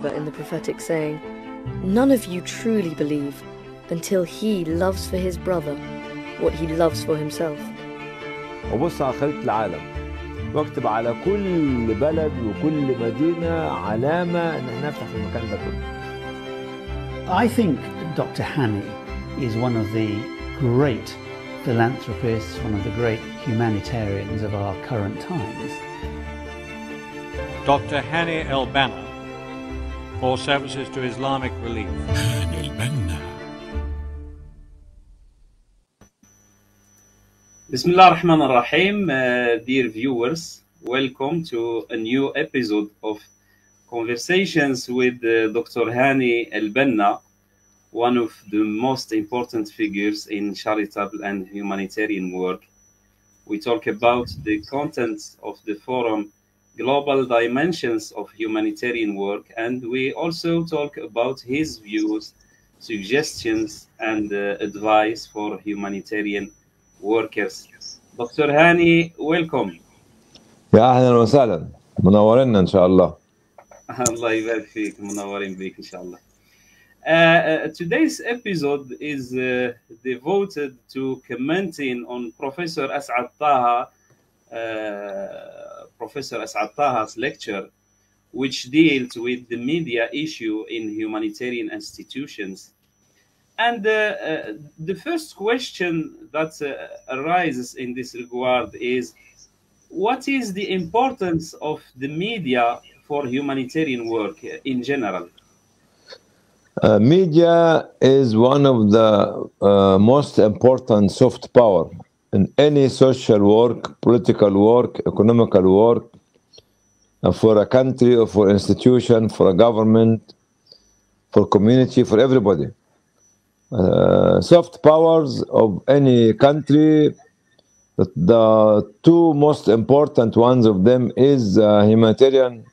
But in the prophetic saying, None of you truly believe until he loves for his brother what he loves for himself. واكتب على كل بلد وكل مدينة علامة إن احنا نفتح المكان ده كله. I think Dr. Hani is one of the great philanthropists, one of the great humanitarians of our current times. Dr. Hany El Banna more services to Islamic relief. Bismillah ar-Rahman ar-Rahim, uh, dear viewers, welcome to a new episode of Conversations with uh, Dr. Hani Al-Banna, one of the most important figures in charitable and humanitarian work. We talk about the contents of the forum global dimensions of humanitarian work, and we also talk about his views, suggestions, and uh, advice for humanitarian workers. Dr. Hani, welcome. يا أهلا وسهلا منورنا إن شاء الله. الله يبارك فيك منورين بيك ان شاء الله. Uh, uh, today's episode is uh, devoted to commenting on Professor As'ad Taha, uh, Professor As'ad Taha's lecture, which deals with the media issue in humanitarian institutions. And uh, uh, the first question that uh, arises in this regard is what is the importance of the media for humanitarian work in general? Uh, media is one of the uh, most important soft power in any social work, political work, economical work, for a country or for institution, for a government, for community, for everybody. Uh, soft powers of any country, the, the two most important ones of them is uh, humanitarian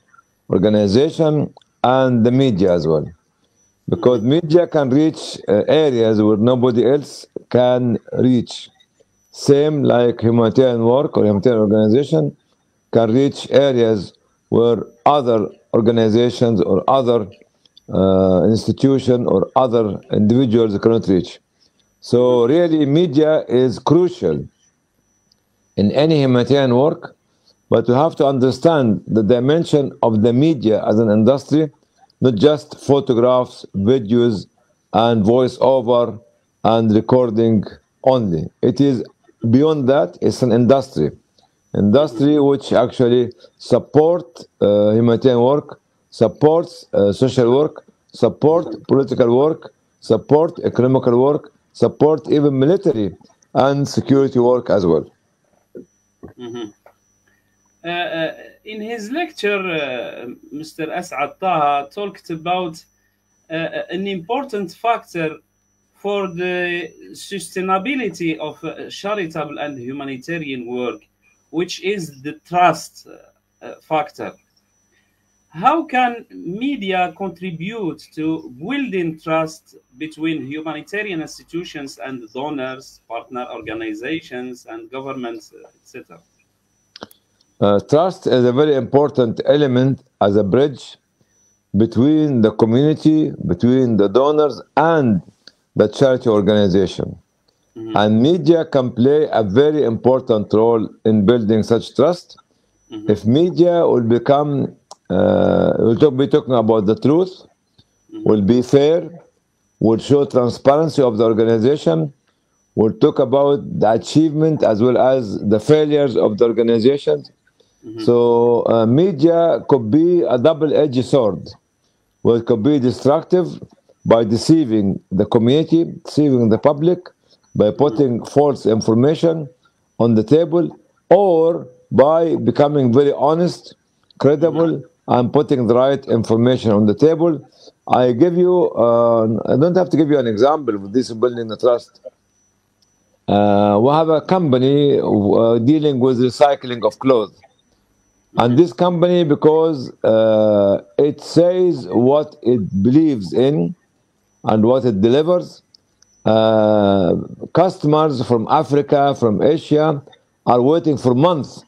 organization and the media as well because media can reach uh, areas where nobody else can reach. Same like humanitarian work or humanitarian organization can reach areas where other organizations or other uh, institution or other individuals cannot reach. So really, media is crucial in any humanitarian work, but you have to understand the dimension of the media as an industry not just photographs, videos, and voiceover and recording only. It is beyond that. It's an industry, industry which actually support uh, humanitarian work, supports uh, social work, support political work, support economical work, support even military and security work as well. Mhm. Uh, uh, in his lecture, uh, Mr. As'ad Taha talked about uh, an important factor for the sustainability of uh, charitable and humanitarian work, which is the trust uh, uh, factor. How can media contribute to building trust between humanitarian institutions and donors, partner organizations, and governments, etc.? Uh, trust is a very important element as a bridge between the community, between the donors, and the charity organization. And media can play a very important role in building such trust. If media will become, uh, will talk, be talking about the truth, will be fair, will show transparency of the organization, will talk about the achievement as well as the failures of the organizations. So uh, media could be a double-edged sword, where it could be destructive by deceiving the community, deceiving the public, by putting false information on the table, or by becoming very honest, credible, and putting the right information on the table. I give you, uh, I don't have to give you an example with this building the trust. Uh, we have a company uh, dealing with recycling of clothes. And this company, because uh, it says what it believes in and what it delivers, uh, customers from Africa, from Asia, are waiting for months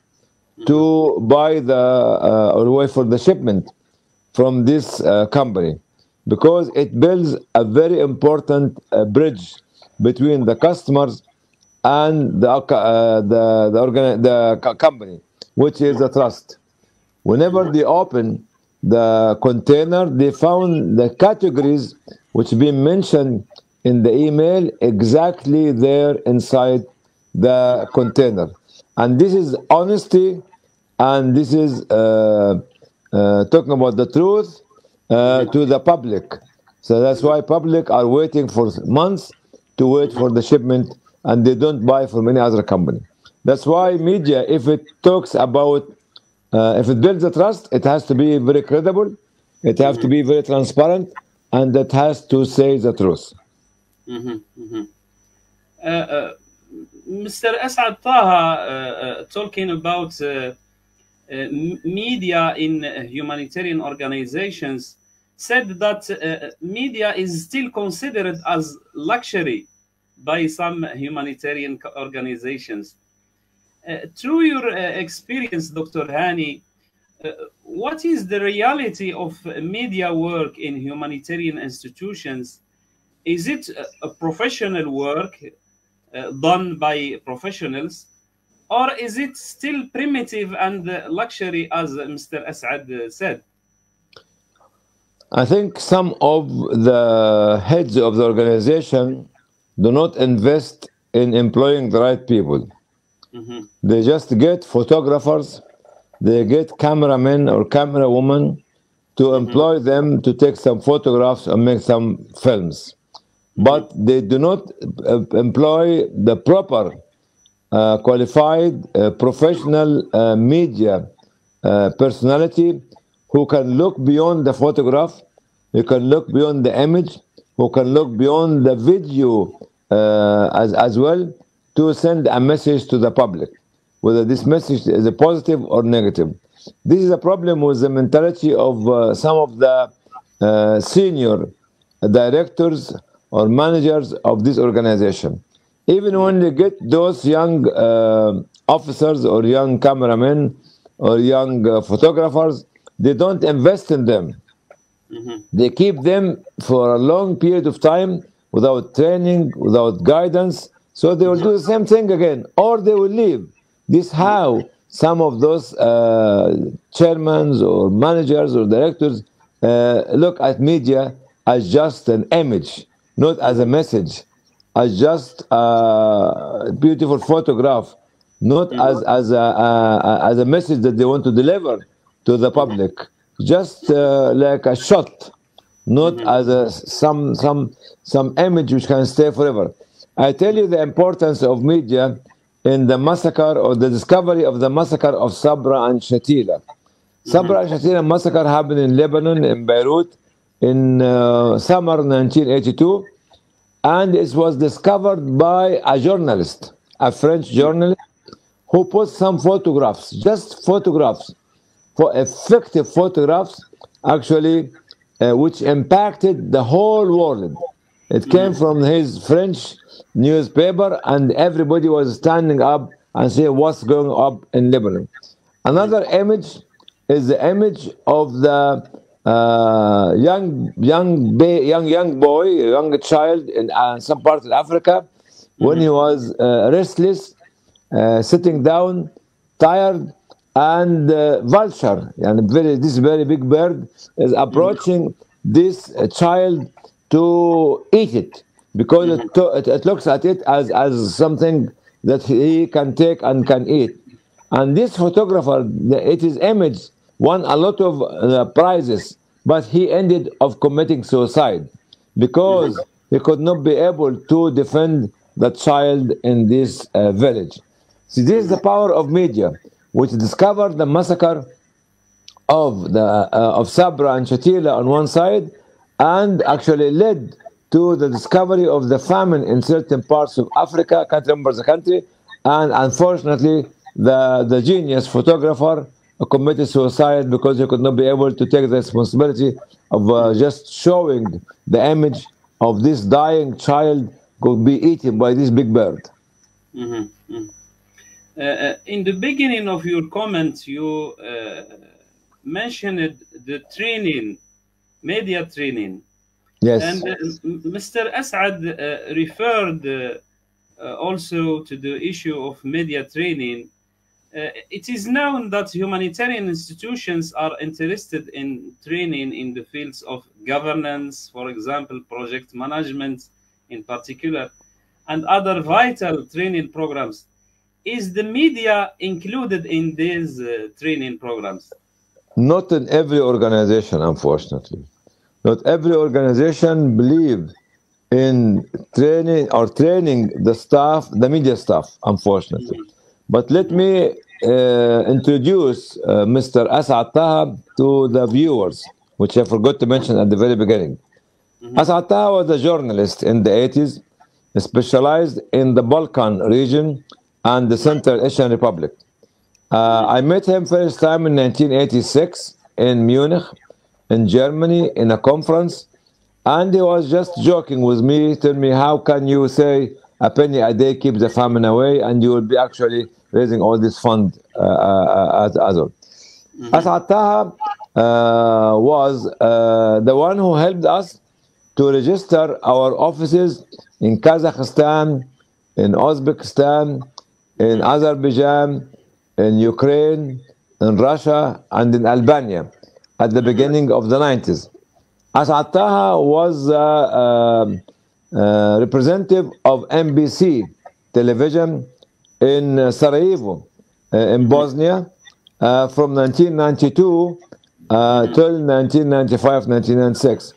to buy the uh, or wait for the shipment from this uh, company because it builds a very important uh, bridge between the customers and the uh, the the, organ- the company, which is the trust. Whenever they open the container, they found the categories which been mentioned in the email exactly there inside the container, and this is honesty, and this is uh, uh, talking about the truth uh, to the public. So that's why public are waiting for months to wait for the shipment, and they don't buy from any other company. That's why media, if it talks about, uh, if it builds a trust, it has to be very credible, it has to be very transparent, and it has to say the truth. Mhm, mhm. Uh, uh, Mr. Asad Taha, uh, uh, talking about uh, media in humanitarian organizations, said that media is still considered as luxury by some humanitarian organizations. Uh, through your uh, experience, Dr. Hani, what is the reality of uh, media work in humanitarian institutions? Is it a, professional work uh, done by professionals, or is it still primitive and uh, luxury, as uh, Mr. Asad uh, said? I think some of the heads of the organization do not invest in employing the right people. Mhm, They just get photographers, they get cameramen or camera women to employ them to take some photographs and make some films. But they do not uh, employ the proper uh, qualified uh, professional uh, media uh, personality who can look beyond the photograph, who can look beyond the image, who can look beyond the video uh, as, as well to send a message to the public, whether this message is a positive or negative. This is a problem with the mentality of uh, some of the uh, senior directors or managers of this organization. Even when they get those young uh, officers or young cameramen or young uh, photographers, they don't invest in them. mhm, They keep them for a long period of time without training, without guidance. So they will do the same thing again, or they will leave. This how some of those uh, chairmans or managers or directors uh, look at media as just an image, not as a message, as just a beautiful photograph, not as as a, a as a message that they want to deliver to the public, just uh, like a shot, not as a some some some image which can stay forever. I tell you the importance of media in the massacre or the discovery of the massacre of Sabra and Shatila. Sabra and Shatila massacre happened in Lebanon, in Beirut, in uh, summer 1982, and it was discovered by a journalist, a French journalist, who put some photographs, just photographs, for effective photographs, actually, uh, which impacted the whole world. It came from his French newspaper, and everybody was standing up and saying what's going up in Lebanon. Another image is the image of the uh, young young ba- young young boy, young child in uh, some part of Africa, when he was uh, restless, uh, sitting down, tired, and uh, vulture, and very this very big bird is approaching this child to eat it because it, it, it looks at it as, as something that he can take and can eat. And this photographer, it is image, won a lot of uh, prizes, but he ended up committing suicide because he could not be able to defend the child in this uh, village. See, this is the power of media, which discovered the massacre of the uh, of Sabra and Shatila on one side, and actually led to the discovery of the famine in certain parts of Africa. Can't remember the country, and unfortunately, the the genius photographer committed suicide because he could not be able to take the responsibility of uh, just showing the image of this dying child could be eaten by this big bird. mhm, mhm. Uh, uh, in the beginning of your comments, you uh, mentioned the training, media training. Yes. And uh, Mr. Asad uh, referred uh, also to the issue of media training. Uh, it is known that humanitarian institutions are interested in training in the fields of governance, for example, project management in particular, and other vital training programs. Is the media included in these uh, training programs? Not in every organization, unfortunately. Not every organization believe in training or training the staff, the media staff, unfortunately. But let me uh, introduce uh, Mr. Asad Taha to the viewers, which I forgot to mention at the very beginning. Asad Taha was a journalist in the 80s, specialized in the Balkan region and the Central Asian Republic. Uh, I met him first time in 1986 in Munich, in Germany, in a conference, and he was just joking with me, telling me, "How can you say a penny a day keeps the famine away, and you will be actually raising all this fund uh, uh, as well." Asad Taha uh, was uh, the one who helped us to register our offices in Kazakhstan, in Uzbekistan, in Azerbaijan, in Ukraine, in Russia, and in Albania at the beginning of the 90s. Asad Taha was uh, uh, uh, representative of MBC television in uh, Sarajevo, uh, in Bosnia, uh, from 1992 uh, till 1995, 1996.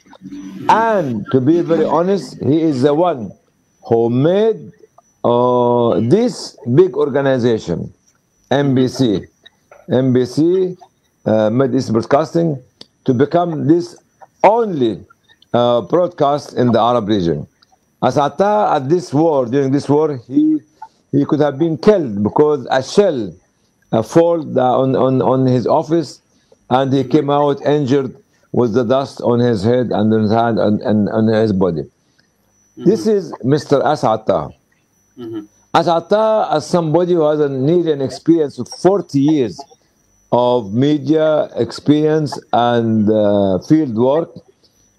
And to be very honest, he is the one who made uh, this big organization, MBC, MBC, uh, Mid East Broadcasting, to become this only uh, broadcast in the Arab region. Asad Taha at this war, during this war, he he could have been killed because a shell uh, fall on, on, on his office and he came out injured with the dust on his head and on his hand and, and on his body. This is Mr. Asad Taha. Asad Taha, as somebody who has a nearly an experience of 40 years of media experience and uh, field work,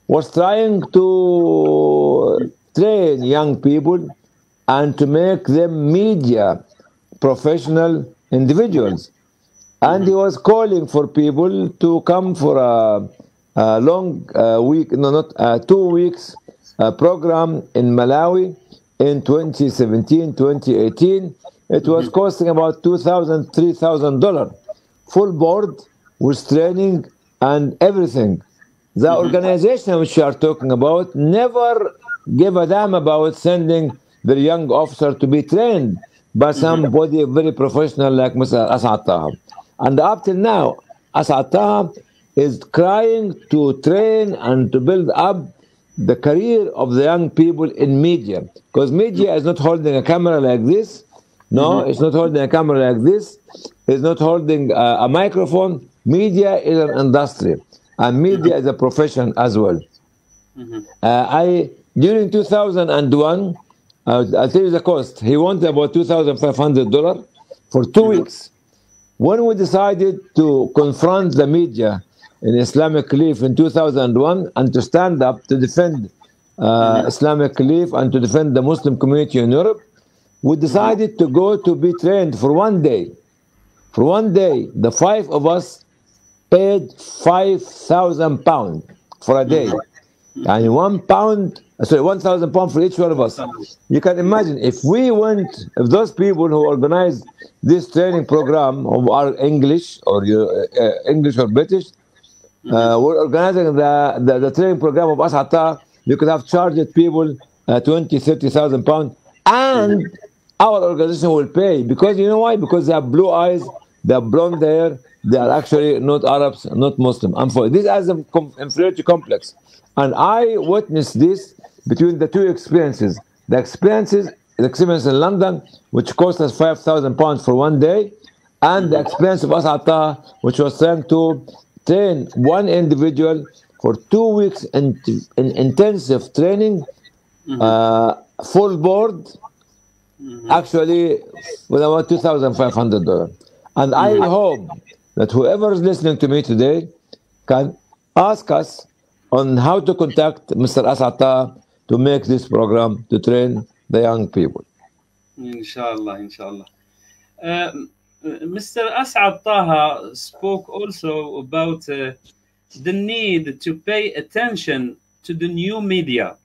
was trying to train young people and to make them media professional individuals. And he was calling for people to come for a, a long uh, week, no, not uh, two weeks uh, program in Malawi in 2017, 2018. It was costing about $2,000, $3,000. Full board with training and everything. The mm-hmm. organization which you are talking about never gave a damn about sending their young officer to be trained by mm-hmm. somebody very professional like Mr. Asad Taha. And up till now, Asad Taha is trying to train and to build up the career of the young people in media. Because media is not holding a camera like this. No, mm-hmm. it's not holding a camera like this. It's not holding a, a microphone. Media is an industry, and media is a profession as well. Uh, I during 2001, uh, I'll tell you the cost. He wanted about two thousand five hundred dollar for 2 weeks. When we decided to confront the media in Islamic Relief in 2001 and to stand up to defend uh, Islamic Relief and to defend the Muslim community in Europe, we decided to go to be trained for one day. For one day, the five of us paid 5,000 pounds for a day. And one pound, sorry, 1,000 pounds for each one of us. You can imagine if we went, if those people who organized this training program, are English or uh, English or British, uh, were organizing the, the, the training program of Asad Taha, you could have charged people uh, 20, 30,000 pounds, and our organization will pay because you know why? Because they have blue eyes, the blonde hair, they are actually not Arabs, not Muslim. I'm for this as a inferiority complex. And I witnessed this between the two experiences. The experiences, the experience in London, which cost us 5,000 pounds for one day, and the experience of Asad Taha, which was sent to train one individual for two weeks in, in intensive training, mm-hmm. uh, full board, mm-hmm. actually, with about $2,500. And I hope that whoever is listening to me today can ask us on how to contact Mr. Asad Taha to make this program to train the young people. Inshallah, inshallah. Um, Mr. Asad Taha spoke also about uh, the need to pay attention to the new media.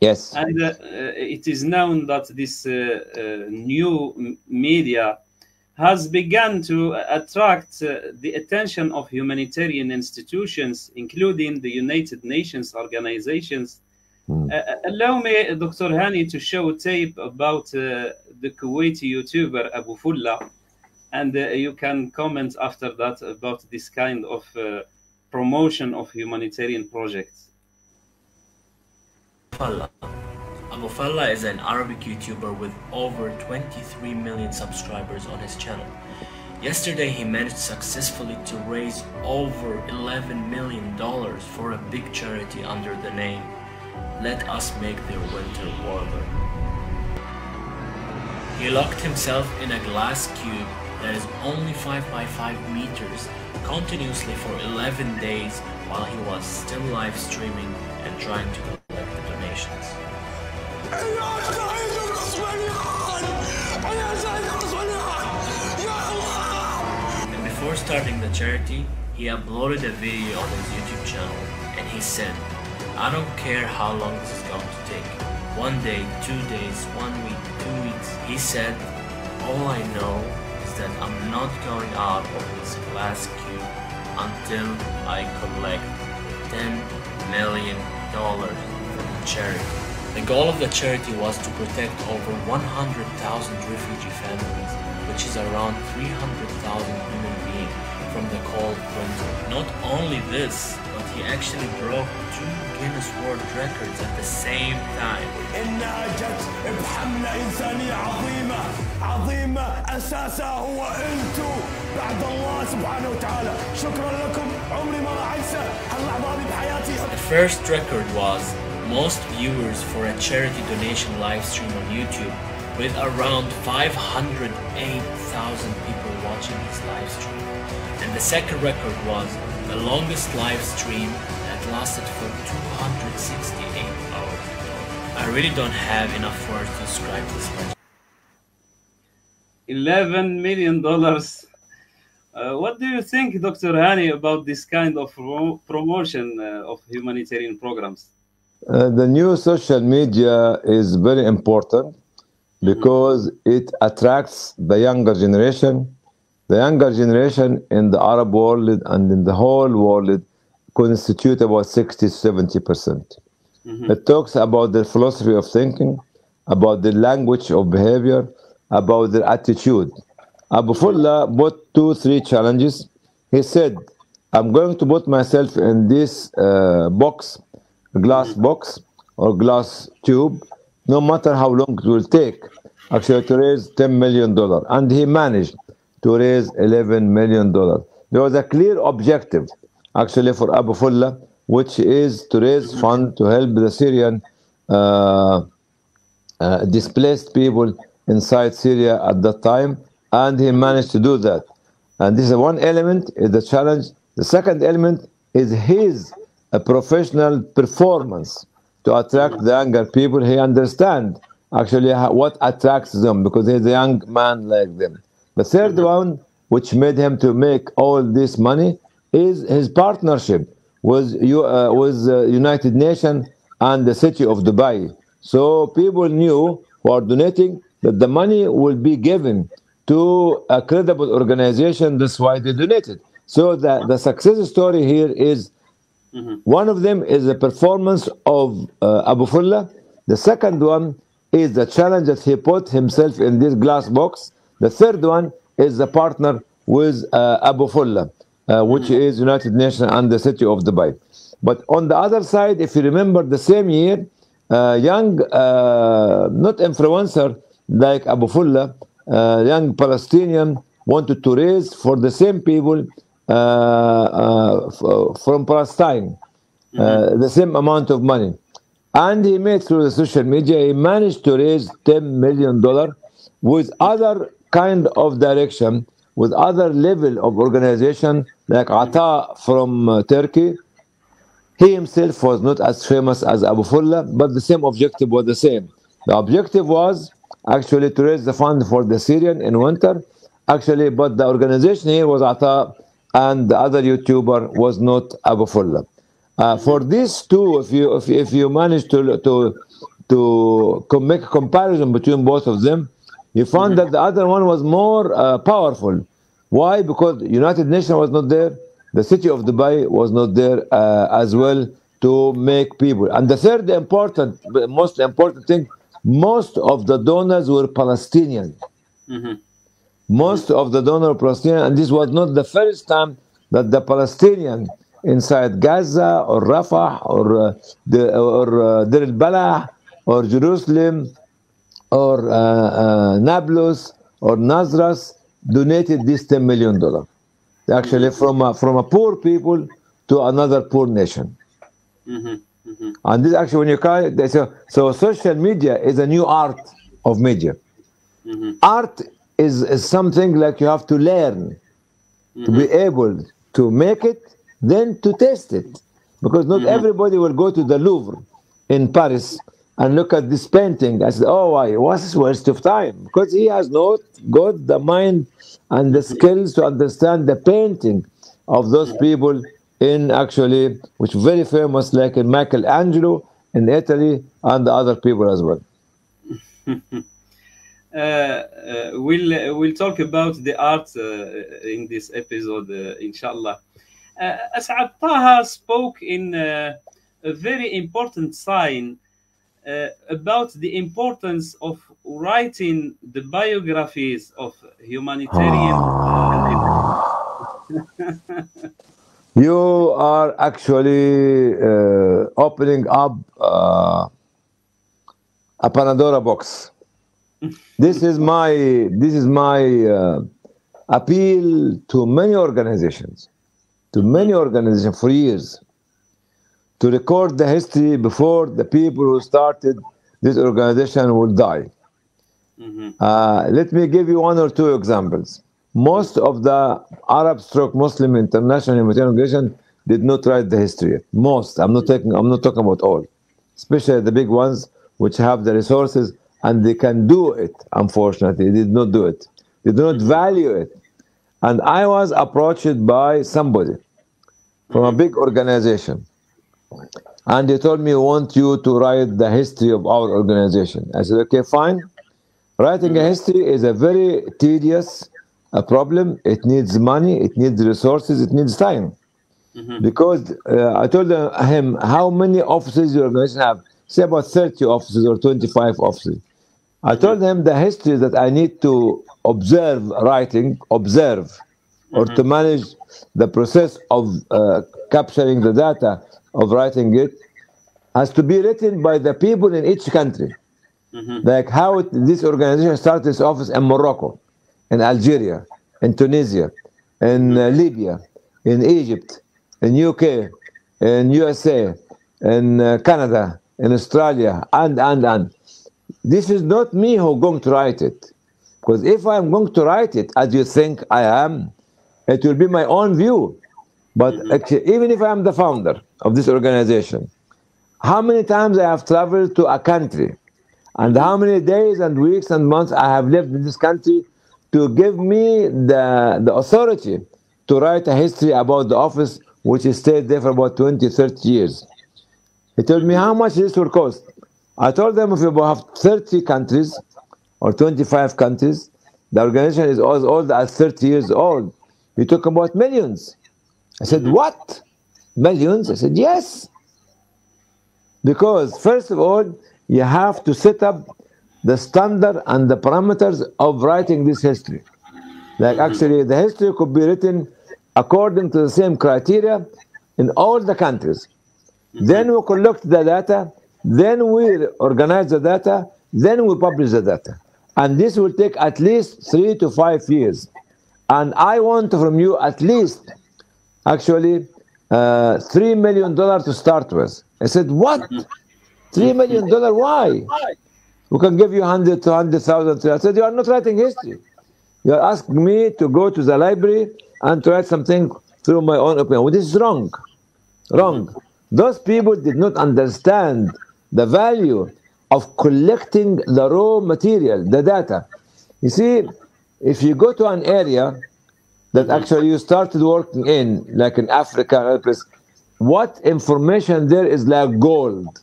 Yes. And uh, uh, it is known that this uh, uh, new media has begun to attract uh, the attention of humanitarian institutions, including the United Nations organizations. Mm. Uh, allow me, Dr. Hani, to show a tape about uh, the Kuwaiti YouTuber Abu Fulla, and uh, you can comment after that about this kind of uh, promotion of humanitarian projects. Falla. Abu Falla is an Arabic YouTuber with over 23 million subscribers on his channel. Yesterday, he managed successfully to raise over 11 million dollars for a big charity under the name Let Us Make Their Winter Warmer. He locked himself in a glass cube that is only 5 by 5 meters continuously for 11 days while he was still live streaming and trying to. And before starting the charity, he uploaded a video on his YouTube channel and he said, I don't care how long this is going to take. One day, two days, one week, two weeks. He said, All I know is that I'm not going out of this glass cube until I collect $10 million for the charity. The goal of the charity was to protect over 100,000 refugee families, which is around 300,000 human beings from the cold winter. Not only this, but he actually broke two Guinness World Records at the same time. إنها جت بحملة إنسانية عظيمة عظيمة أساسها هو أنتو بعد الله سبحانه وتعالى شكرا لكم عمري ما راح أنسى هاللحظة هذه بحياتي The first record was most viewers for a charity donation live stream on YouTube with around 508,000 people watching his live stream. And the second record was the longest live stream that lasted for 268 hours. I really don't have enough words to describe this legend. 11 million dollars. Uh, what do you think, Dr. Hani, about this kind of pro- promotion uh, of humanitarian programs? Uh, the new social media is very important because it attracts the younger generation. The younger generation in the Arab world and in the whole world constitute about 60 70 percent. It talks about the philosophy of thinking, about the language of behavior, about their attitude. Abu Fulla bought two, three challenges. He said, I'm going to put myself in this uh, box, glass box or glass tube, no matter how long it will take, actually to raise $10 million. And he managed to raise $11 million. There was a clear objective, actually, for Abu Fulla, which is to raise funds to help the Syrian uh, uh, displaced people inside Syria at that time, and he managed to do that. And this is one element is the challenge. The second element is his uh, professional performance to attract the younger people. He understand actually what attracts them because he's a young man like them. The 3rd one, which made him to make all this money, is his partnership with you uh, with uh, United Nations and the city of Dubai. So people knew who are donating that the money will be given to a credible organization. That's why they donated. So the, the success story here is one of them is the performance of uh, Abu Fulla. The second one is the challenge that he put himself in this glass box. The third one is the partner with uh, Abu Fulla, uh, which is United Nations and the city of Dubai. But on the other side, if you remember the same year, uh, young, uh, not influencer like Abu Fulla, uh, young Palestinian wanted to raise for the same people from Palestine uh, the same amount of money. And he made through the social media, he managed to raise $10 million with other kind of direction with other level of organization like Ata from uh, Turkey. He himself was not as famous as Abu Fulla, but the same objective was the same. The objective was actually to raise the fund for the Syrian in winter. Actually, but the organization here was Ata, and the other YouTuber was not Abu Fulla. Uh, for these two, if you if, if you manage to to to make a comparison between both of them, you found that the other one was more uh, powerful. Why? Because United Nations was not there, the city of Dubai was not there uh, as well to make people. And the third important, most important thing, most of the donors were Palestinian. Mhm. Most of the donor were Palestinian, and this was not the first time that the Palestinian inside Gaza or Rafah or uh, the, or uh, Deir al-Balah or Jerusalem or uh, uh, Nablus or Nazareth donated this 10 million dollar actually from a, from a poor people to another poor nation Mhm. Mhm. and this actually when you call it so, so social media is a new art of media Mhm. art is, is something like you have to learn to be mm-hmm. able to make it then to test it. Because not mm-hmm. everybody will go to the louvre in paris and look at this painting and say oh why what's this waste of time? Because he has not got the mind and the skills to understand the painting of those people in actually which very famous like in michelangelo in italy and the other people as well we'll uh, we'll talk about the art uh, in this episode, uh, inshallah. Uh, As'ad Taha spoke in uh, a very important sign uh, about the importance of writing the biographies of humanitarian. You are actually uh, opening up uh, a Pandora box. This is my this is my uh, appeal to many organizations, to many organizations for years, to record the history before the people who started this organization will die. Mhm. Uh, let me give you one or two examples. Most of the Arab stroke Muslim international humanitarian organization did not write the history. yet. Most. I'm not taking. I'm not talking about all, especially the big ones which have the resources and they can do it. Unfortunately, they did not do it. They do not value it. And I was approached by somebody from a mm-hmm. big organization, and they told me, "We want you to write the history of our organization." I said, "Okay, fine." Writing a mm-hmm. history is a very tedious a problem. It needs money, it needs resources, it needs time. Mm-hmm. Because uh, I told him how many offices your organization have. Say about 30 offices or 25 offices. I told him the history that I need to observe writing, observe, or to manage the process of uh, capturing the data of writing it has to be written by the people in each country. Like how it, this organization started its office in Morocco, in Algeria, in Tunisia, in uh, Libya, in Egypt, in UK, in USA, in uh, Canada, in Australia, and and and. This is not me who going to write it, because if I'm going to write it as you think I am, it will be my own view. But mm-hmm. actually, even if I'm the founder of this organization, how many times I have traveled to a country and how many days and weeks and months I have lived in this country to give me the, the authority to write a history about the office which is stayed there for about 20, 30 years. He told me mm-hmm. how much this will cost. I told them if you have 30 countries or 25 countries, the organization is as old as 30 years old. You talk about millions. I said, mm-hmm. what? Millions? I said, yes. Because first of all, you have to set up the standard and the parameters of writing this history. Like mm-hmm. actually, the history could be written according to the same criteria in all the countries. Mm-hmm. Then we collect the data, then we organize the data, then we publish the data. And this will take at least three to five years. And I want from you at least, actually, uh, three million dollars to start with. I said, what? Three million dollars? Why? We can give you hundred to hundred thousand. I said, you are not writing history. You're asking me to go to the library and to write something through my own opinion. Well, this is wrong. Wrong. Those people did not understand the value of collecting the raw material, the data. You see, if you go to an area that mm-hmm. actually you started working in, like in Africa, or other place, what information there is like gold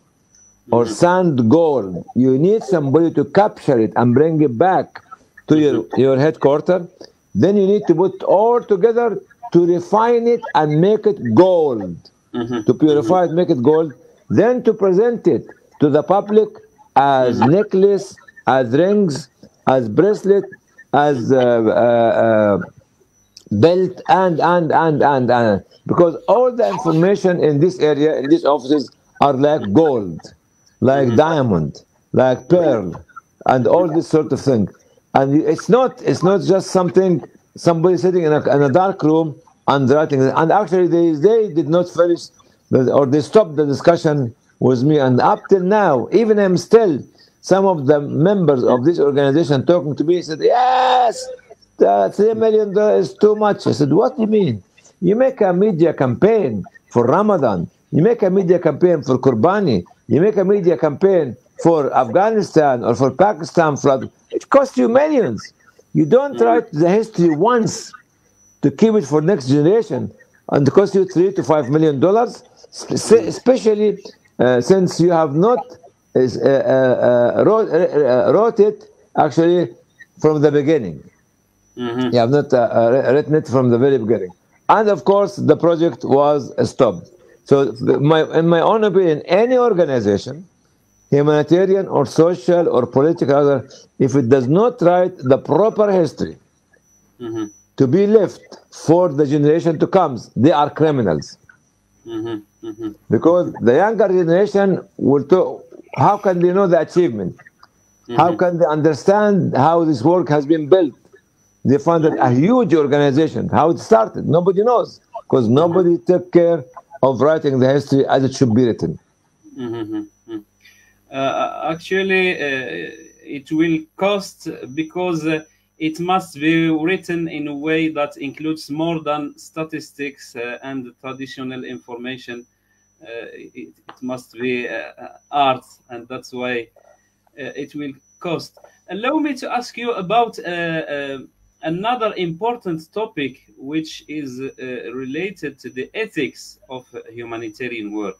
or mm-hmm. sand gold. You need somebody to capture it and bring it back to your, mm-hmm. your headquarters. Then you need to put all together to refine it and make it gold. To purify it, make it gold. Then to present it to the public as necklace, as rings, as bracelet, as uh, uh, uh, belt and and and and and. Because all the information in this area in these offices are like gold like diamond like pearl and all this sort of thing. And it's not it's not just something somebody sitting in a, in a dark room and writing. And actually they they did not finish the, or they stopped the discussion with me and up till now even i'm still some of the members of this organization talking to me said yes the three million dollars is too much. I said, what do you mean? You make a media campaign for Ramadan. You make a media campaign for Qurbani. You make a media campaign for Afghanistan or for Pakistan flood. It costs you millions. You don't write the history once to keep it for next generation, and it costs you three to five million dollars, especially uh, since you have not uh, uh, uh, wrote, uh, wrote it actually from the beginning. Mhm. You have not written it from the very beginning. And of course, the project was stopped. So, my, in my own opinion, any organization, humanitarian or social or political, other, if it does not write the proper history Mhm. to be left for the generation to come, they are criminals. Mhm. Mhm. Because the younger generation will talk, how can they know the achievement? How can they understand how this work has been built? They found it a huge organization. How it started, nobody knows because nobody took care of writing the history as it should be written. Mhm. Mhm. Uh, actually, uh, it will cost because uh, it must be written in a way that includes more than statistics uh, and traditional information. Uh, it, it must be uh, art, and that's why it will cost. Allow me to ask you about another important topic, which is uh, related to the ethics of humanitarian work.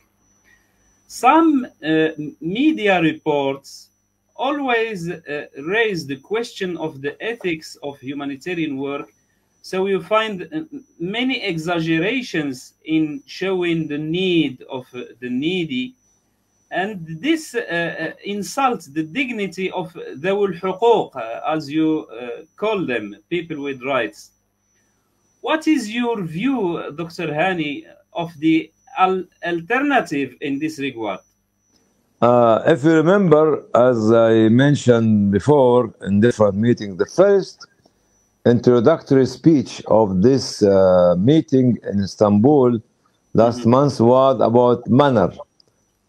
Some uh, media reports always uh, raise the question of the ethics of humanitarian work. So you find uh, many exaggerations in showing the need of uh, the needy. And this uh, uh, insults the dignity of the huquq, as you uh, call them, people with rights. What is your view, Dr. Hani, of the al alternative in this regard? Uh, if you remember, as I mentioned before in different meetings, the first introductory speech of this uh, meeting in Istanbul last month was about manner,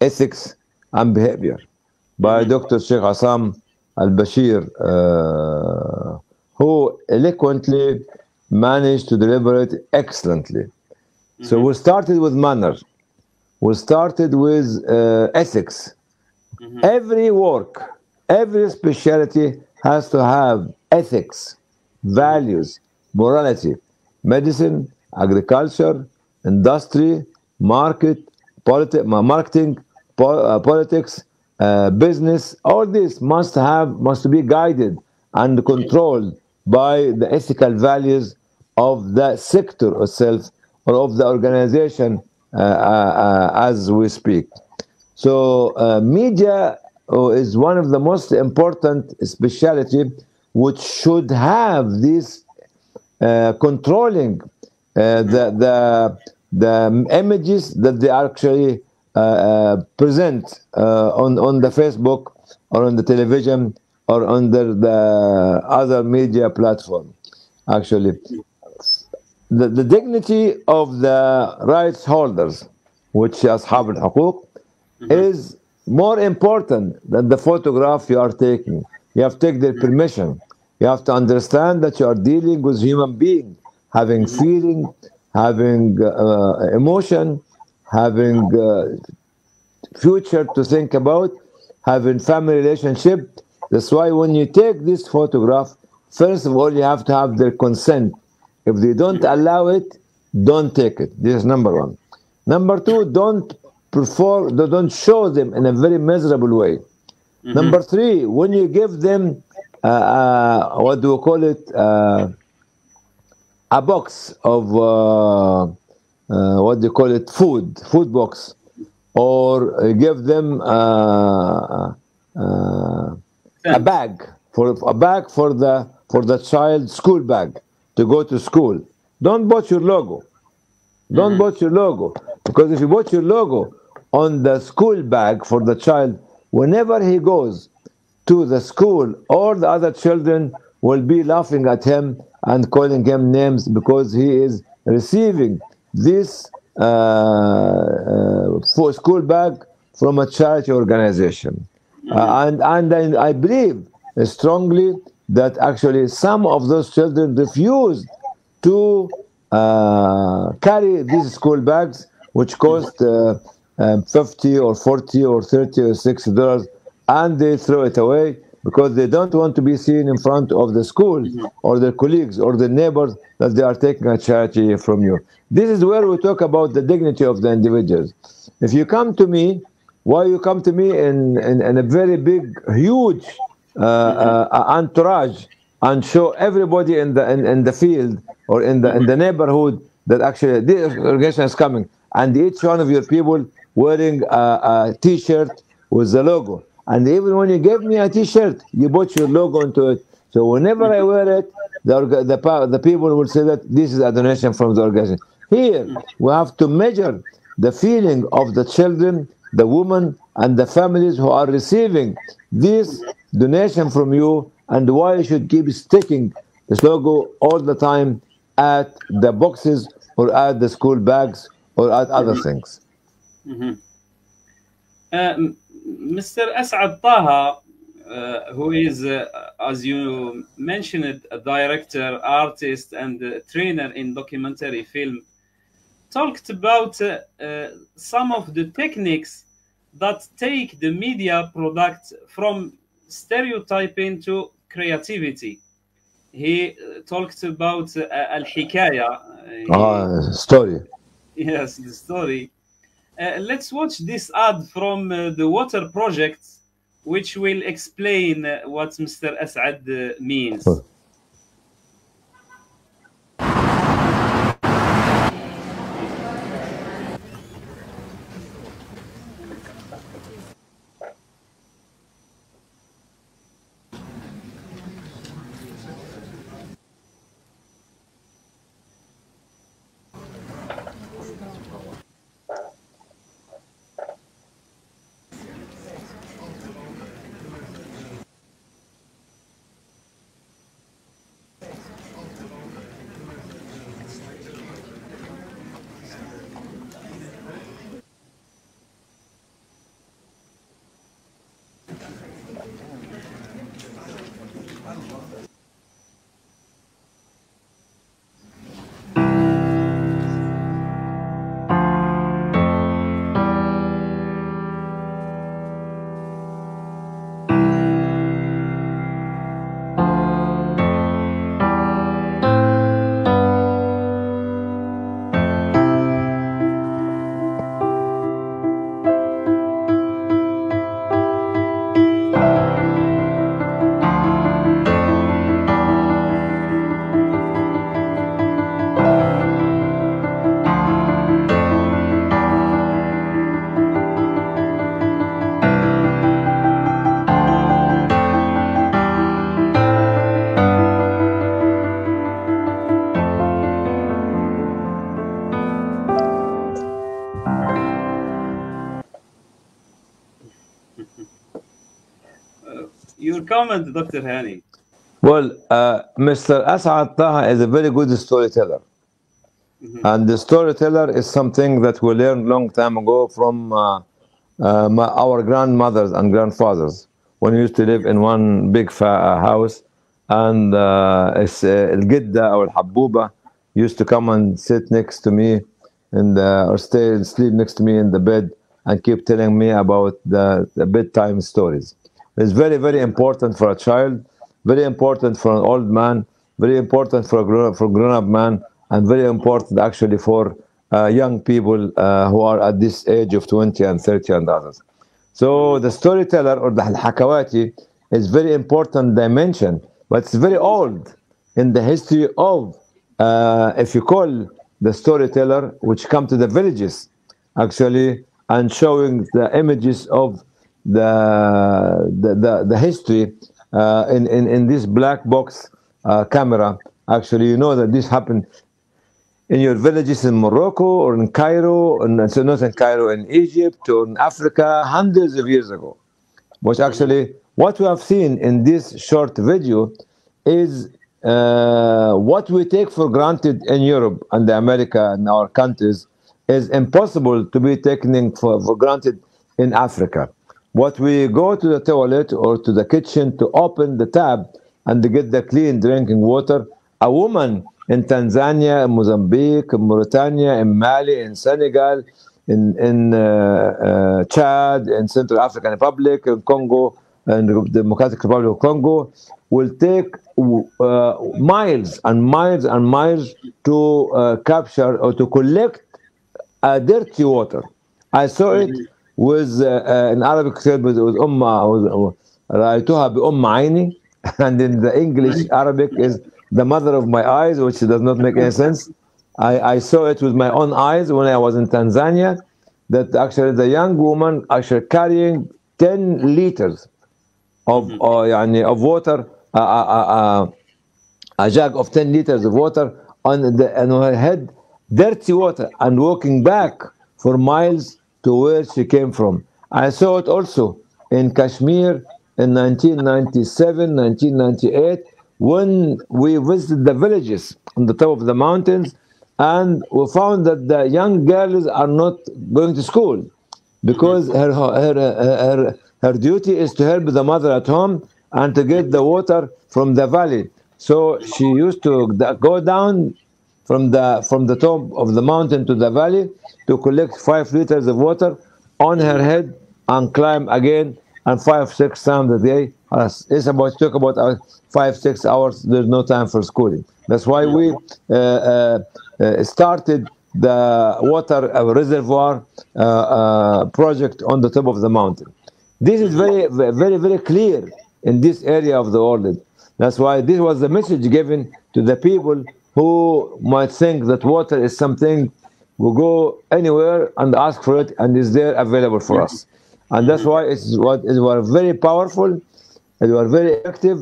ethics, and behavior by Dr. Sheikh Assam Al Bashir, uh, who eloquently managed to deliver it excellently. So we started with manner, we started with uh, ethics. Every work, every specialty has to have ethics, values, morality, medicine, agriculture, industry, market, politi- marketing, po- uh, politics, uh, business. All this must have must be guided and controlled by the ethical values of the sector itself or of the organization uh, uh, uh, as we speak. So uh, media uh, is one of the most important specialty which should have this uh, controlling uh, the, the, the images that they actually uh, uh, present on, on the Facebook or on the television or under the other media platform. Actually, the, the dignity of the rights holders, which is Ashab al is more important than the photograph you are taking. You have to take their permission. You have to understand that you are dealing with human being, having feeling, having uh, emotion, having uh, future to think about, having family relationship. That's why when you take this photograph, first of all, you have to have their consent. If they don't allow it, don't take it. This is number one. Number two, don't perform, they don't show them in a very miserable way. Number three, when you give them, uh, uh, what do we call it, uh, a box of, uh, uh, what do you call it, food, food box, or give them uh, uh, a bag for a bag for the for the child school bag to go to school. Don't put your logo. Don't put your logo because if you put your logo on the school bag for the child, whenever he goes to the school, all the other children will be laughing at him and calling him names because he is receiving this uh, uh, for school bag from a charity organization. Uh, and and I, I believe strongly that actually some of those children refused to uh, carry these school bags, which cost uh, um, 50 or 40 or 30 or 60 dollars, and they throw it away because they don't want to be seen in front of the school or their colleagues or the neighbors that they are taking a charity from you. This is where we talk about the dignity of the individuals. If you come to me, why you come to me in, in, in a very big, huge uh, uh, entourage and show everybody in the in, in the field or in the in the neighborhood that actually this organization is coming, and each one of your people wearing a, a T-shirt with the logo. And even when you gave me a T-shirt, you put your logo into it. So whenever I wear it, the the, the people will say that this is a donation from the organization. Here we have to measure the feeling of the children, the women, and the families who are receiving this donation from you, and why you should keep sticking this logo all the time at the boxes or at the school bags or at other things. Um, Mr. Asad Taha, uh, who is, uh, as you mentioned, a director, artist, and trainer in documentary film, talked about uh, uh, some of the techniques that take the media product from stereotyping to creativity. He uh, talked about uh, al-hikaya. uh, Ah, story. Yes, the story. Uh, let's watch this ad from uh, the Water Project, which will explain uh, what Mr. Asad uh, means. comment, Dr. Hany. Well, uh, Mr. Asad Taha is a very good storyteller. Mm -hmm. And the storyteller is something that we learned long time ago from uh, uh, our grandmothers and grandfathers when we used to live in one big uh, house and uh, El uh, Gidda or El Habuba used to come and sit next to me and or stay and sleep next to me in the bed and keep telling me about the, the bedtime stories. It's very very important for a child, very important for an old man, very important for a grown for grown up man, and very important actually for uh, young people uh, who are at this age of 20 and 30 and others. So the storyteller or the hakawati is very important dimension, but it's very old in the history of, uh, if you call the storyteller, which come to the villages, actually, and showing the images of the the, the, history uh, in, in in this black box uh, camera. Actually, you know that this happened in your villages in Morocco or in Cairo, and so not in Cairo, in Egypt or in Africa, hundreds of years ago. But actually, what we have seen in this short video is uh, what we take for granted in Europe and America and our countries is impossible to be taken for, for granted in Africa. What we go to the toilet or to the kitchen to open the tap and to get the clean drinking water, a woman in Tanzania, in Mozambique, in Mauritania, in Mali, in Senegal, in, in uh, uh, Chad, in Central African Republic, in Congo, and the Democratic Republic of Congo, will take uh, miles and miles and miles to uh, capture or to collect uh, dirty water. I saw it with uh, in Arabic said with, with أم رأيتها بأم عيني and in the English Arabic is the mother of my eyes, which does not make any sense. I, I saw it with my own eyes when I was in Tanzania, that actually the young woman actually carrying 10 liters of uh, يعني of water, uh, uh, uh, a jug of 10 liters of water on the on her head, dirty water, and walking back for miles to where she came from. I saw it also in Kashmir in 1997, 1998, when we visited the villages on the top of the mountains, and we found that the young girls are not going to school because her, her, her, her duty is to help the mother at home and to get the water from the valley. So she used to go down from the from the top of the mountain to the valley to collect five liters of water on her head and climb again and five six times a day. It's about talk about uh, five six hours. There's no time for schooling. That's why we uh, uh, uh, started the water uh, reservoir uh, project on the top of the mountain. This is very very very clear in this area of the world. That's why this was the message given to the people who might think that water is something we go anywhere and ask for it and is there available for us. And that's why it's what it was very powerful, it was very active,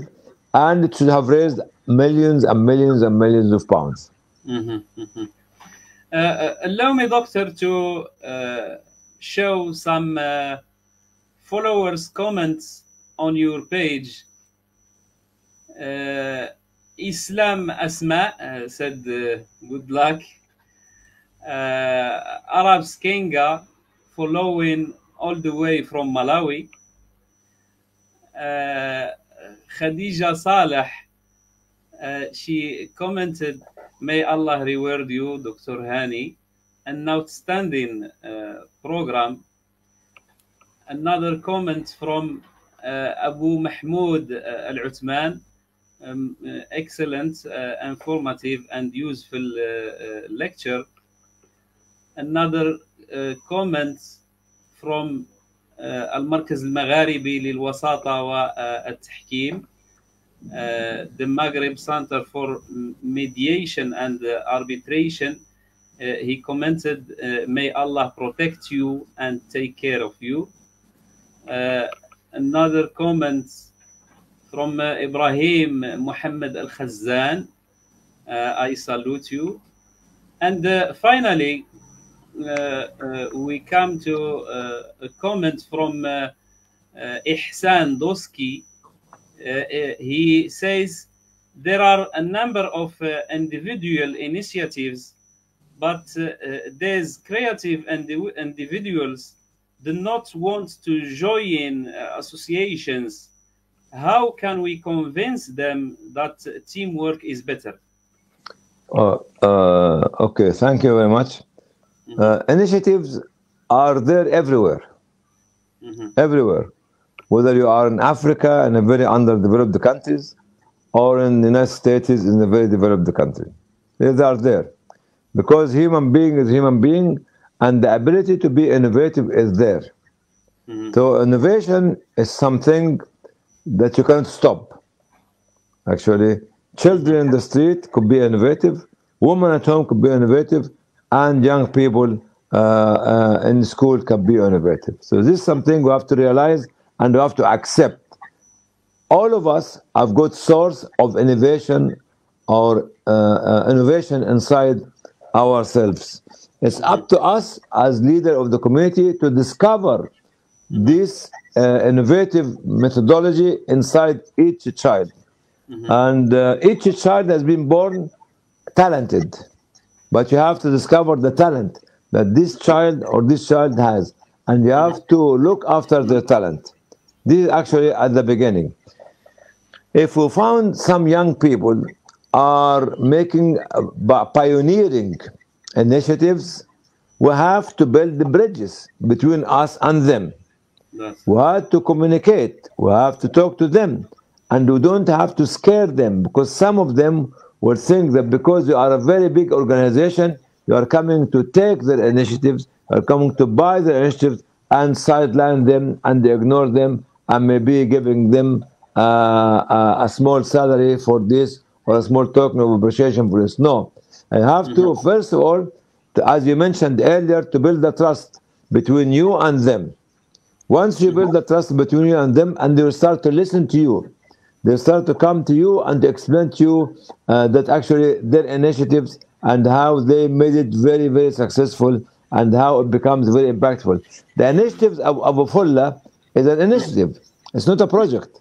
and it should have raised millions and millions and millions of pounds. Mhm, mhm. Uh, uh, allow me, doctor, to uh, show some uh, followers' comments on your page. Islam Asma uh, said, uh, Good luck. Uh, Arabs Kenga following all the way from Malawi. Khadija Saleh, she commented, May Allah reward you, Dr. Hany, an outstanding program. Another comment from Abu Mahmoud Al Uthman, um, uh, excellent, uh, informative, and useful uh, uh, lecture. Another uh, comment from uh, المركز المغاربي للوساطة والتحكيم uh, the Maghreb Center for Mediation and uh, Arbitration uh, he commented uh, may Allah protect you and take care of you uh, another comment from uh, Ibrahim Muhammad Al Khazan uh, I salute you and uh, finally uh, uh, we come to uh, a comment from uh, Ihsan Doski. He says there are a number of individual initiatives, but these creative indi- individuals do not want to join associations how can we convince them that teamwork is better? Uh, uh, okay, thank you very much. Uh, initiatives are there everywhere, Mhm. everywhere. Whether you are in Africa in a very underdeveloped countries, or in the United States in a very developed country, they are there, because human being is human being, and the ability to be innovative is there. Mhm. So innovation is something that you can't stop. Actually, children in the street could be innovative, women at home could be innovative, and young people uh, uh, in school can be innovative. So this is something we have to realize and we have to accept. All of us have got source of innovation or uh, uh, innovation inside ourselves. It's up to us as leader of the community to discover this uh, innovative methodology inside each child. And uh, each child has been born talented, but you have to discover the talent that this child or this child has, and you have to look after their talent. This is actually at the beginning. If we found some young people are making uh, pioneering initiatives, we have to build the bridges between us and them. We have to communicate. We have to talk to them. And we don't have to scare them because some of them will think that because you are a very big organization, you are coming to take their initiatives, you are coming to buy their initiatives and sideline them and ignore them and maybe giving them uh, a, a small salary for this or a small token of appreciation for this. No. I have to, first of all, to, as you mentioned earlier, to build the trust between you and them. Once you build the trust between you and them, and they will start to listen to you, they start to come to you and to explain to you uh, that actually their initiatives and how they made it very, very successful and how it becomes very impactful. The initiatives of Abu Fulla is an initiative. It's not a project.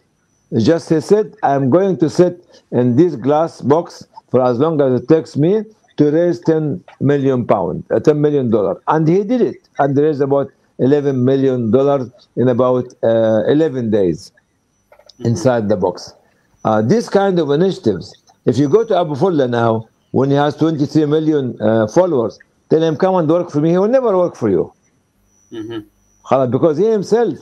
It's just he said, I'm going to sit in this glass box for as long as it takes me to raise 10 million pound, uh, 10 million dollar. And he did it. And raised about 11 million dollars in about uh, 11 days mm-hmm. inside the box. Uh, these kind of initiatives, if you go to Abu Fulla now, when he has 23 million uh, followers, tell him, come and work for me. He will never work for you. Mm-hmm. Because he himself,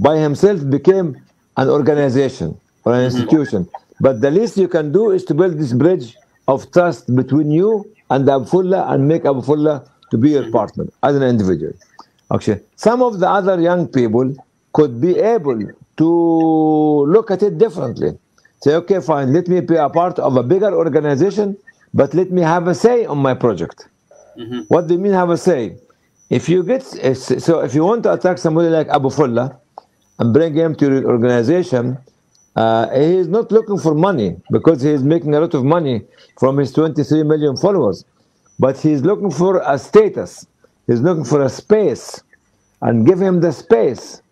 by himself, became an organization or an mm-hmm. institution. Mm-hmm. But the least you can do is to build this bridge of trust between you and Abu Abfullah and make Abu Abfullah to be your mm-hmm. partner as an individual. Okay. Some of the other young people could be able to look at it differently. Say, okay, fine, let me be a part of a bigger organization, but let me have a say on my project. What do you mean have a say? If you get so if you want to attack somebody like Abu Fulla and bring him to your organization, uh, he is not looking for money because he is making a lot of money from his 23 million followers, but he is looking for a status. He's looking for a space, and give him the space,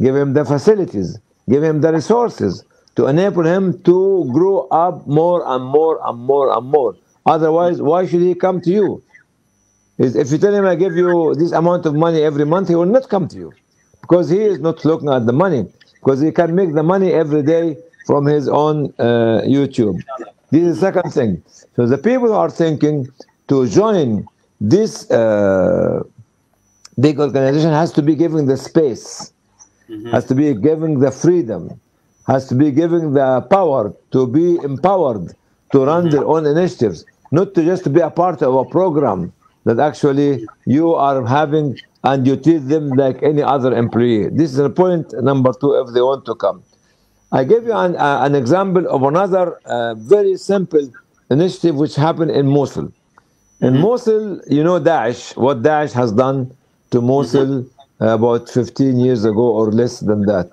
give him the facilities, give him the resources to enable him to grow up more and more and more and more. Otherwise, why should he come to you? If you tell him I give you this amount of money every month, he will not come to you because he is not looking at the money because he can make the money every day from his own uh, YouTube. This is the second thing. So the people are thinking to join this uh, big organization has to be given the space, has to be given the freedom, has to be given the power to be empowered to run their own initiatives, not to just be a part of a program that actually you are having and you treat them like any other employee. This is the point number two if they want to come. I gave you an, uh, an example of another uh, very simple initiative which happened in Mosul. In Mosul, you know Daesh, what Daesh has done to Mosul uh, about 15 years ago or less than that.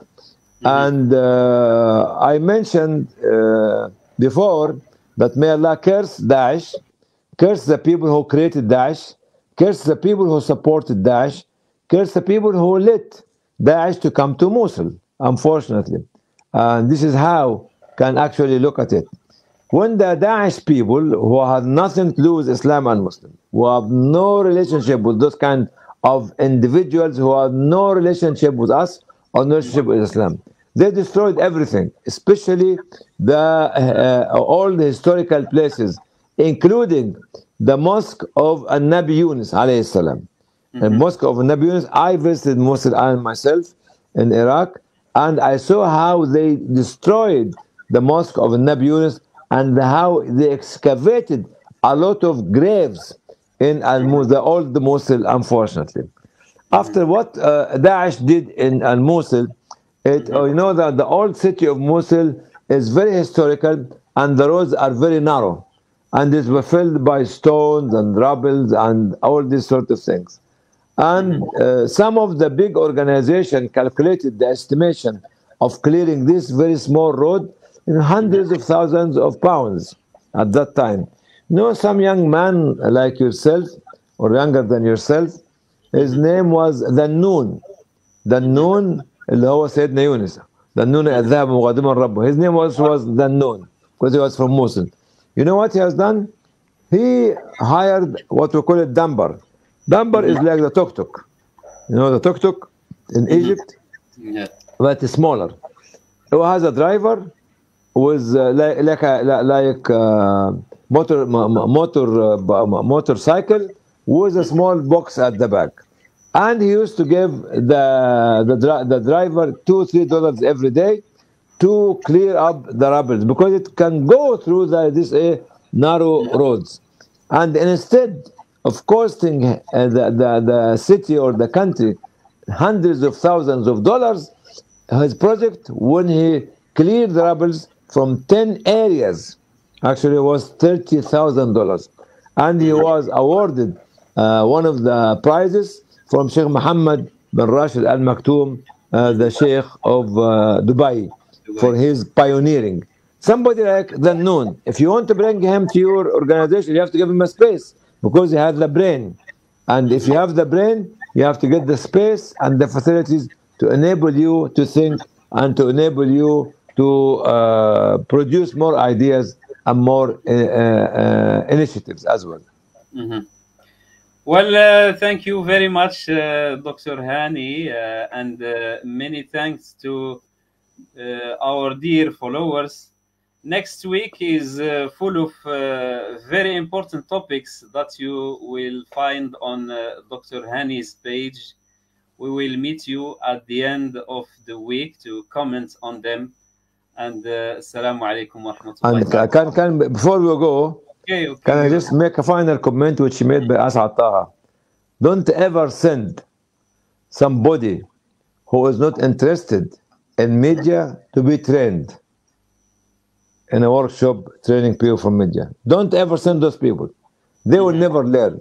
And uh, I mentioned uh, before that may Allah curse Daesh, curse the people who created Daesh, curse the people who supported Daesh, curse the people who let Daesh to come to Mosul, unfortunately. And this is how can actually look at it. When the Daesh people who had nothing to do with Islam and Muslim, who have no relationship with those kind of individuals who have no relationship with us or no relationship with Islam, They destroyed everything, especially the uh, all the historical places, including the mosque of Nabi Yunus alayhi salam. The mosque of Nabi Yunus. I visited Mosul and myself in Iraq, and I saw how they destroyed the mosque of Nabi Yunus and how they excavated a lot of graves in Al the old Mosul, unfortunately. After what uh, Daesh did in Al Mosul, it, uh, you know that the old city of Mosul is very historical and the roads are very narrow and it were filled by stones and rubble and all these sort of things. And uh, some of the big organization calculated the estimation of clearing this very small road in hundreds of thousands of pounds at that time. You know, some young man like yourself or younger than yourself, his name was Dhannoon. Dhannoon اللي هو سيدنا يونس ذنون الذهب مقدما ربه his name was was Dhannoon because he was from Mosul you know what he has done he hired what we call it Dambar Dambar is like the tuk-tuk you know the tuk-tuk in Egypt Yeah. but smaller it has a driver with uh, like like, a, like uh, motor mo- mo- motor uh, motorcycle with a small box at the back. And he used to give the the, the driver two three dollars every day to clear up the rubble because it can go through the, this uh, narrow roads. And instead of costing uh, the, the, the city or the country hundreds of thousands of dollars his project when he cleared the rubbles from 10 areas actually it was $30,000 and he was awarded uh, one of the prizes from Sheikh Muhammad bin Rashid Al Maktoum, uh, the Sheikh of uh, Dubai, for his pioneering. Somebody like Dhannoon, if you want to bring him to your organization, you have to give him a space because he has the brain. And if you have the brain, you have to get the space and the facilities to enable you to think and to enable you to uh, produce more ideas and more uh, uh, initiatives as well. Mhm. Well, uh, thank you very much, uh, Dr. Hany, and many thanks to our dear followers. Next week is full of very important topics that you will find on Dr. Hany's page. We will meet you at the end of the week to comment on them. And uh, Assalamu alaikum wa rahmatullahi And ca- can, can, before we go, Okay, okay. Can I just make a final comment which made by Asad Taha? Don't ever send somebody who is not interested in media to be trained in a workshop training people from media. Don't ever send those people. They will never learn.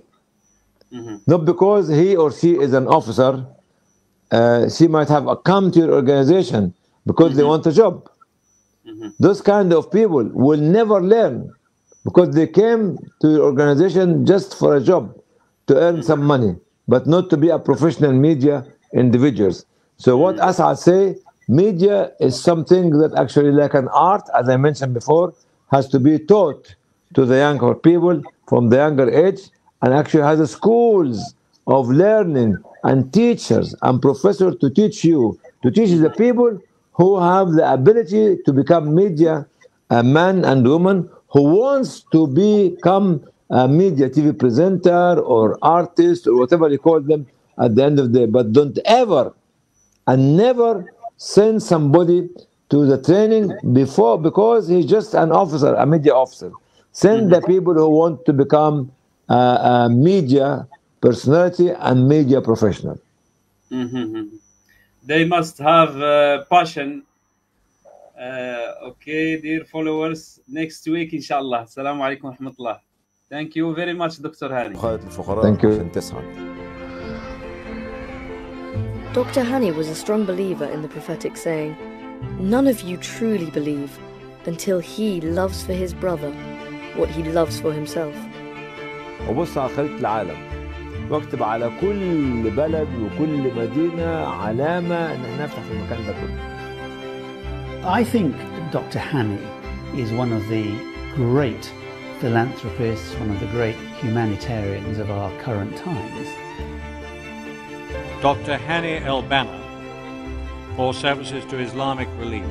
Mhm. Not because he or she is an officer, uh, she might have come to your organization because they want a job. Mhm. Those kind of people will never learn because they came to your organization just for a job to earn mm-hmm. some money, but not to be a professional media individuals. So what mm-hmm. Asad say, media is something that actually like an art, as I mentioned before, has to be taught to the younger people from the younger age and actually has a schools of learning and teachers and professors to teach you, to teach the mm-hmm. people who have the ability to become media a man and woman who wants to become a media TV presenter or artist or whatever you call them at the end of the day. But don't ever and never send somebody to the training before because he's just an officer, a media officer. Send the mm-hmm. people who want to become a, a media personality and media professional. Mhm they must have uh, passion. Uh, okay, dear followers, next week inshallah. Assalamu alaikum rahmatullah. Thank you very much, Dr. Hany. Thank you. Dr. Hany was a strong believer in the prophetic saying, None of you truly believe until he loves for his brother what he loves for himself. وبص على the world. واكتب على كل بلد وكل مدينة علامة ان إحنا نفتح في المكان ده كله I think Dr. Hani is one of the great philanthropists, one of the great humanitarians of our current times. Dr. Hani El Banna, or services to Islamic relief.